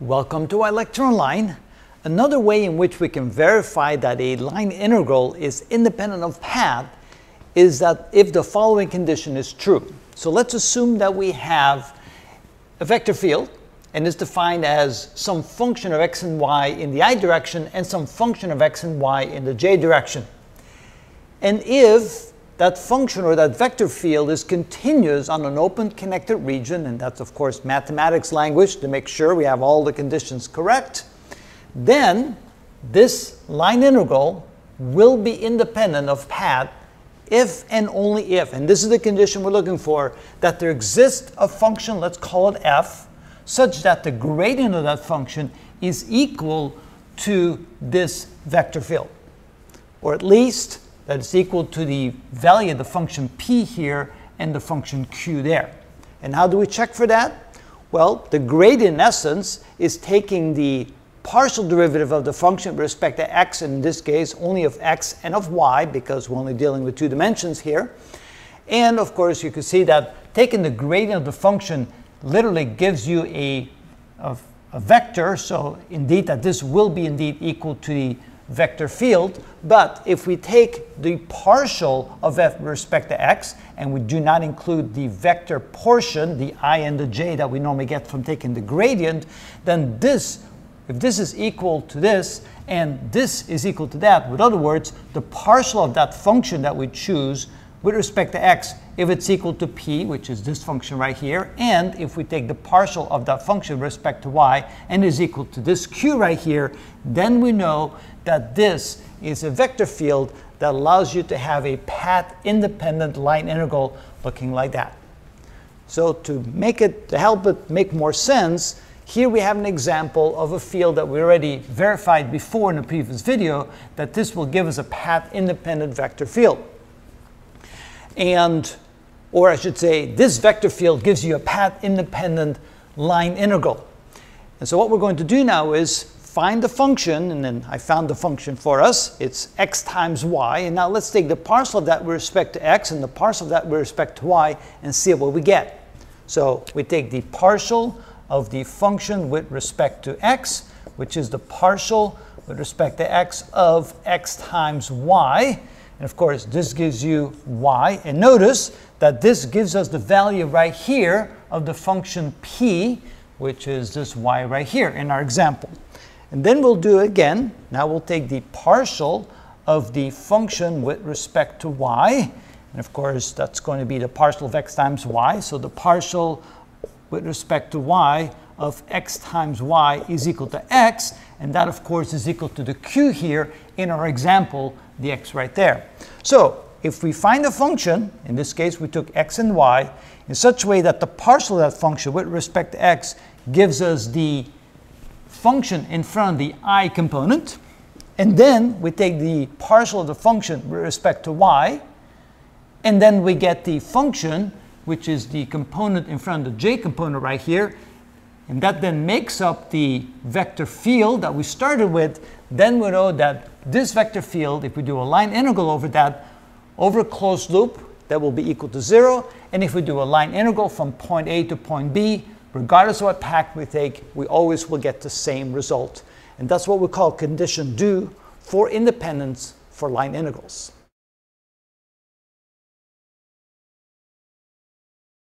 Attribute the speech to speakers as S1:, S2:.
S1: Welcome to ilectureonline. Another way in which we can verify that a line integral is independent of path is that if the following condition is true. So let's assume that we have a vector field and is defined as some function of x and y in the i direction and some function of x and y in the j direction. And if that function or that vector field is continuous on an open connected region, and that's of course mathematics language to make sure we have all the conditions correct, then this line integral will be independent of path if and only if, and this is the condition we're looking for, that there exists a function, let's call it f, such that the gradient of that function is equal to this vector field. Or at least that is equal to the value of the function p here and the function q there. And how do we check for that? Well, the gradient in essence is taking the partial derivative of the function with respect to x, and in this case only of x and of y, because we're only dealing with two dimensions here. And of course, you can see that taking the gradient of the function literally gives you a, a, a vector, so indeed that this will be indeed equal to the vector field, but if we take the partial of f with respect to x, and we do not include the vector portion, the i and the j that we normally get from taking the gradient, then this, if this is equal to this, and this is equal to that, with other words, the partial of that function that we choose with respect to x if it's equal to p, which is this function right here, and if we take the partial of that function with respect to y and is equal to this q right here, then we know that this is a vector field that allows you to have a path-independent line integral looking like that. So to make it, to help it make more sense, here we have an example of a field that we already verified before in the previous video that this will give us a path-independent vector field. And, or I should say, this vector field gives you a path-independent line integral. And so what we're going to do now is find the function, and then I found the function for us. It's x times y. And now let's take the partial of that with respect to x and the partial of that with respect to y and see what we get. So we take the partial of the function with respect to x, which is the partial with respect to x of x times y. And of course, this gives you y. And notice that this gives us the value right here of the function p, which is this y right here in our example. And then we'll do again. Now we'll take the partial of the function with respect to y. And of course, that's going to be the partial of x times y. So the partial with respect to y of x times y is equal to x. And that, of course, is equal to the q here in our example the x right there. So if we find a function, in this case we took x and y, in such a way that the partial of that function with respect to x gives us the function in front of the i component, and then we take the partial of the function with respect to y, and then we get the function, which is the component in front of the j component right here, and that then makes up the vector field that we started with, then we know that this vector field, if we do a line integral over that, over a closed loop, that will be equal to zero. And if we do a line integral from point A to point B, regardless of what path we take, we always will get the same result. And that's what we call condition do for independence for line integrals.